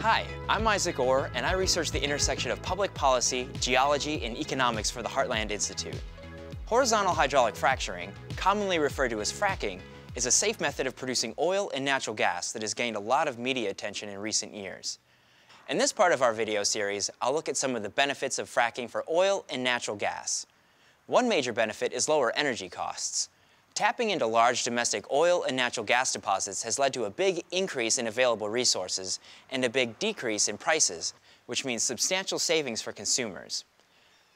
Hi, I'm Isaac Orr, and I research the intersection of public policy, geology, and economics for the Heartland Institute. Horizontal hydraulic fracturing, commonly referred to as fracking, is a safe method of producing oil and natural gas that has gained a lot of media attention in recent years. In this part of our video series, I'll look at some of the benefits of fracking for oil and natural gas. One major benefit is lower energy costs. Tapping into large domestic oil and natural gas deposits has led to a big increase in available resources and a big decrease in prices, which means substantial savings for consumers.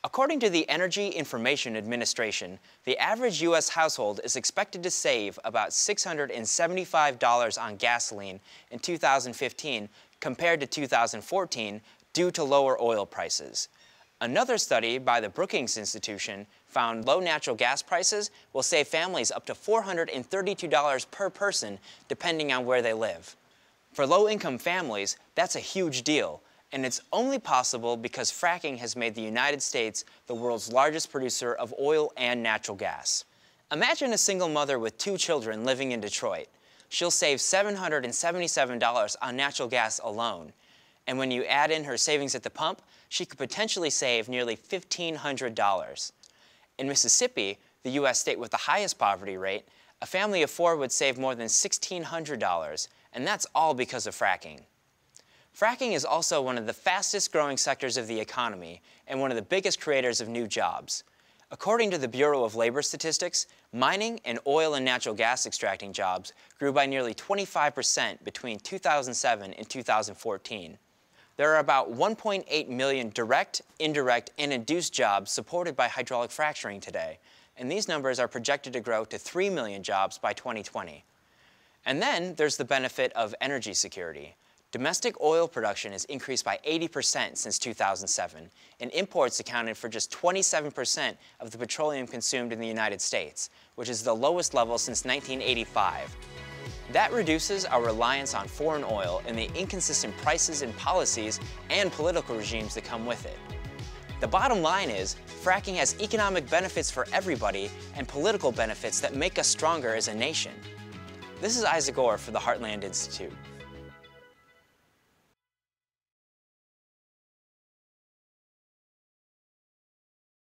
According to the Energy Information Administration, the average U.S. household is expected to save about $675 on gasoline in 2015 compared to 2014 due to lower oil prices. Another study by the Brookings Institution found low natural gas prices will save families up to $432 per person depending on where they live. For low-income families, that's a huge deal, and it's only possible because fracking has made the United States the world's largest producer of oil and natural gas. Imagine a single mother with two children living in Detroit. She'll save $777 on natural gas alone. And when you add in her savings at the pump, she could potentially save nearly $1,500. In Mississippi, the U.S. state with the highest poverty rate, a family of four would save more than $1,600, and that's all because of fracking. Fracking is also one of the fastest growing sectors of the economy and one of the biggest creators of new jobs. According to the Bureau of Labor Statistics, mining and oil and natural gas extracting jobs grew by nearly 25% between 2007 and 2014. There are about 1.8 million direct, indirect, and induced jobs supported by hydraulic fracturing today, and these numbers are projected to grow to 3 million jobs by 2020. And then there's the benefit of energy security. Domestic oil production has increased by 80% since 2007, and imports accounted for just 27% of the petroleum consumed in the United States, which is the lowest level since 1985. That reduces our reliance on foreign oil and the inconsistent prices and policies and political regimes that come with it. The bottom line is, fracking has economic benefits for everybody and political benefits that make us stronger as a nation. This is Isaac Orr for the Heartland Institute.